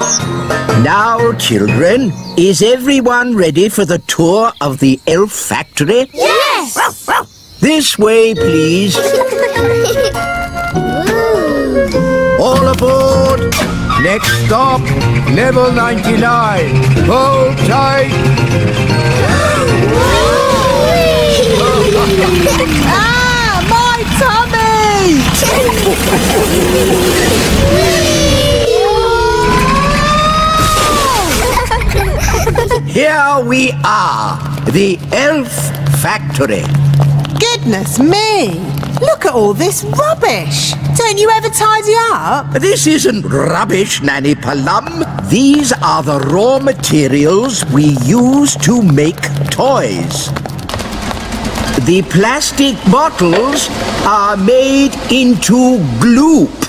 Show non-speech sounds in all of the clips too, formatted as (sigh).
Now, children, is everyone ready for the tour of the elf factory? Yes! This way, please. All aboard! Next stop, level 99. Hold tight! We are, the Elf Factory. Goodness me! Look at all this rubbish! Don't you ever tidy up? This isn't rubbish, Nanny Plum. These are the raw materials we use to make toys. The plastic bottles are made into gloop.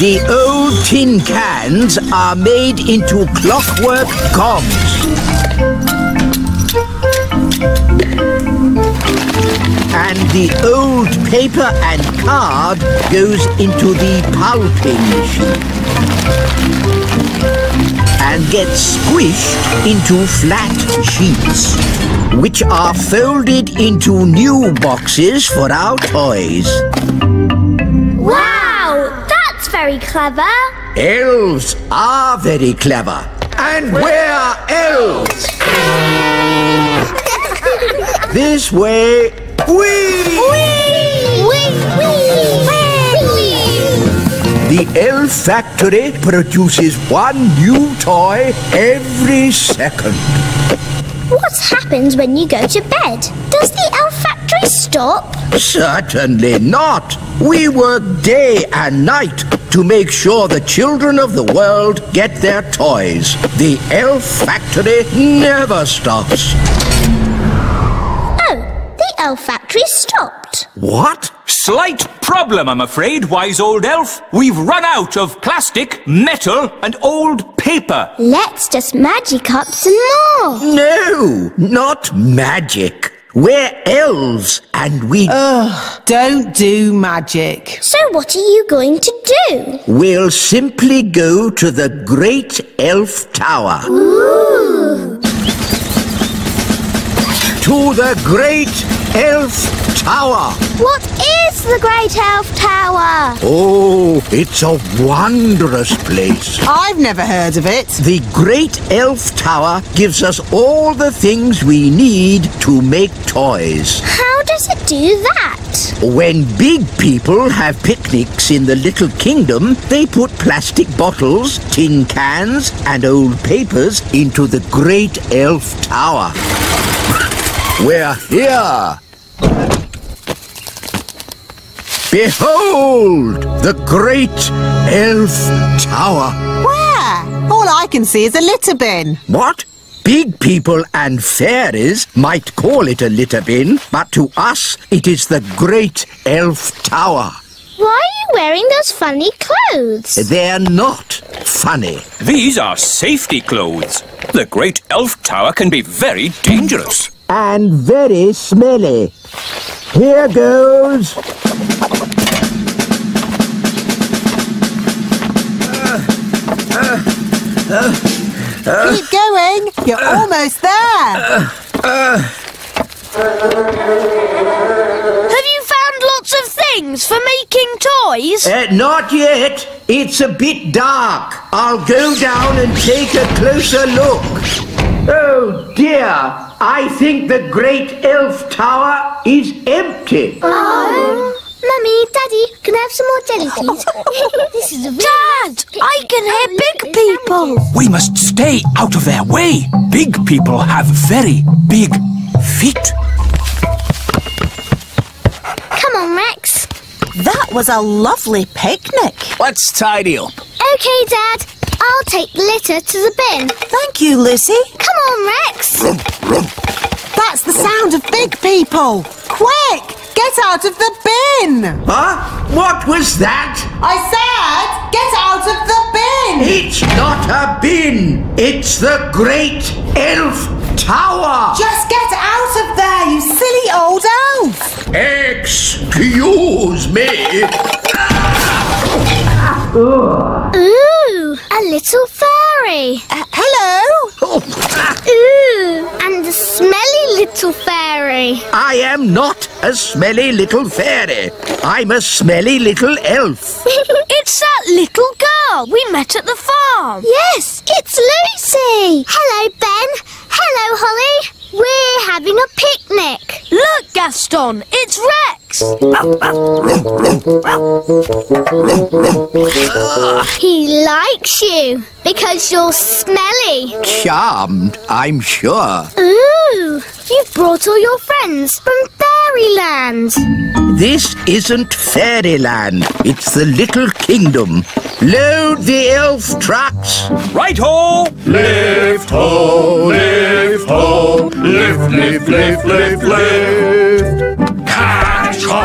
The old tin cans are made into clockwork cogs. And the old paper and card goes into the pulping machine and gets squished into flat sheets, which are folded into new boxes for our toys. Wow! Very clever. Elves are very clever. And we're elves! (laughs) this way. Whee! Whee! Whee! The Elf Factory produces one new toy every second. What happens when you go to bed? Does the Elf Factory stop? Certainly not. We work day and night to make sure the children of the world get their toys. The Elf Factory never stops. Oh, the Elf Factory stopped. What? Slight problem, I'm afraid, wise old elf. We've run out of plastic, metal, and old paper. Let's just magic up some more. No, not magic. We're elves, and we... Ugh, don't do magic. So what are you going to do? We'll simply go to the Great Elf Tower. Ooh. To the Great Elf Tower. What is the Great Elf Tower? Oh, it's a wondrous place. I've never heard of it. The Great Elf Tower gives us all the things we need to make toys. How does it do that? When big people have picnics in the Little Kingdom, they put plastic bottles, tin cans, and old papers into the Great Elf Tower. We're here! Behold! The Great Elf Tower! Where? All I can see is a litter bin. What? Big people and fairies might call it a litter bin, but to us it is the Great Elf Tower. Why are you wearing those funny clothes? They're not funny. These are safety clothes. The Great Elf Tower can be very dangerous. And very smelly. Here goes. Keep going. You're almost there. Have you found lots of things for making toys? Uh, not yet. It's a bit dark. I'll go down and take a closer look. Oh dear, I think the Great Elf Tower is empty. Oh. Mummy, Daddy, can I have some more jelly, please? (laughs) this is a really Dad, I can hear oh, big people. We must stay out of their way. Big people have very big feet. Come on, Rex. That was a lovely picnic. Let's tidy up. Okay, Dad. I'll take the litter to the bin. Thank you, Lucy. Come on, Rex. That's the sound of big people. Quick! Get out of the bin! Huh? What was that? I said, get out of the bin! It's not a bin. It's the Great Elf Tower. Just get out of there, you silly old elf! Excuse me. Ooh, a little fairy. Uh, hello? Oh, Ooh, and a smelly little fairy. I am not a smelly little fairy. I'm a smelly little elf. (laughs) It's that little girl we met at the farm. yes, it's Lucy. Hello, Ben. Hello, Holly. We're having a picnic. Look, Gaston, it's Rex. He likes you because you're smelly. Charmed, I'm sure. Ooh, you've brought all your friends from fairyland. This isn't fairyland. It's the little kingdom. Load the elf trucks. Right-ho! Lift ho, lift ho, lift, lift, lift, lift, lift.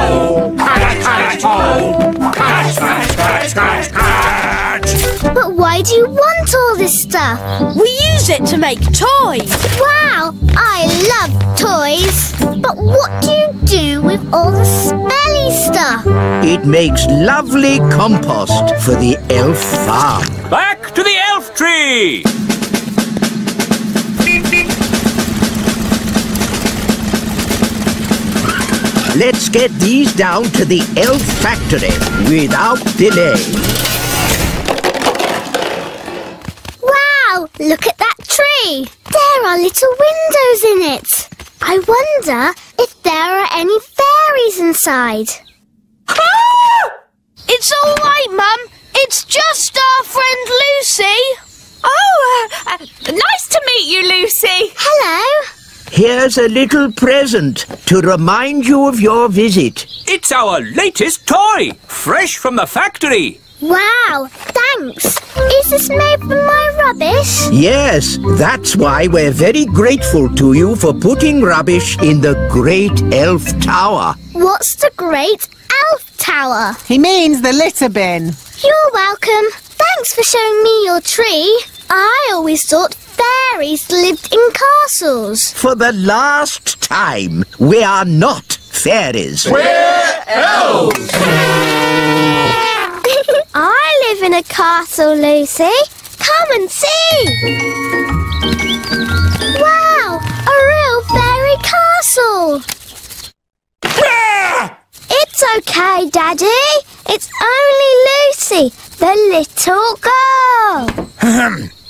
Catch ho, catch, catch ho, catch, catch, catch, catch, catch. But why do you want all this stuff? We use it to make toys. Wow, I love toys. But what do you do with all the smelly stuff? It makes lovely compost for the elf farm. Back to the elf tree! Let's get these down to the elf factory without delay. Wow, look at that tree. There are little windows in it. I wonder if there are any fairies inside. (gasps) It's all right, Mum. It's just our friend Lucy. Oh, uh, uh, nice to meet you, Lucy. Hello. Here's a little present to remind you of your visit. It's our latest toy, fresh from the factory. Wow, thanks. Is this made from my rubbish? Yes, that's why we're very grateful to you for putting rubbish in the Great Elf Tower. What's the Great Elf Tower? He means the litter bin. You're welcome. Thanks for showing me your tree. I always thought fairies lived in castles. For the last time, we are not fairies. We're elves! (laughs) I live in a castle, Lucy. Come and see. Wow, a real fairy castle. It's okay, Daddy. It's only Lucy, the little girl.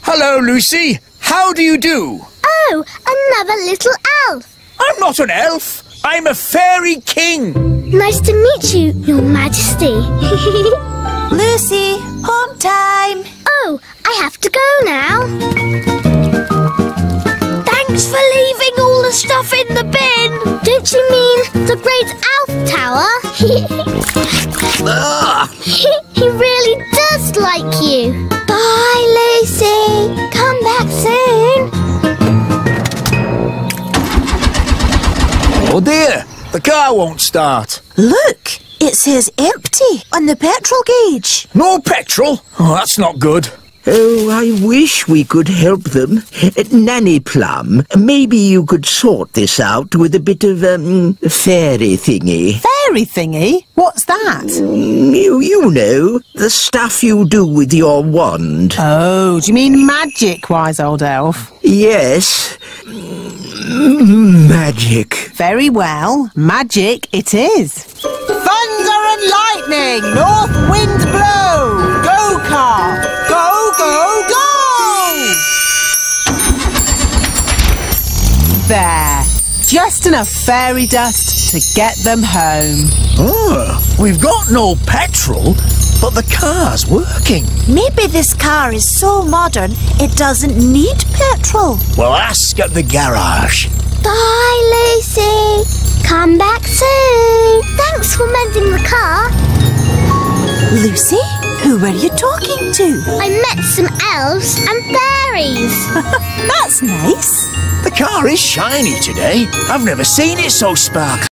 Hello, Lucy. How do you do? Oh, another little elf. I'm not an elf. I'm a fairy king. Nice to meet you, Your Majesty. (laughs) Lucy, home time. oh, I have to go now. Thanks for leaving all the stuff in the bin. Don't you mean the Great Elf Tower? (laughs) Ah! The car won't start. Look, it says empty on the petrol gauge. No petrol? Oh, that's not good. Oh, I wish we could help them. Nanny Plum, maybe you could sort this out with a bit of, um, fairy thingy. Fairy thingy? What's that? Mm, You, you know, the stuff you do with your wand. Oh, do you mean magic, wise old elf? Yes. Magic. Very well, magic it is. Thunder and lightning, north wind blow. Go car, go, go, go! There, just enough fairy dust to get them home. Oh, we've got no petrol, but the car's working. Maybe this car is so modern it doesn't need petrol. Well, ask at the garage. Bye, Lucy. Come back soon. Thanks for mending the car. Lucy, who were you talking to? I met some elves and fairies. (laughs) That's nice. The car is shiny today. I've never seen it so sparkly.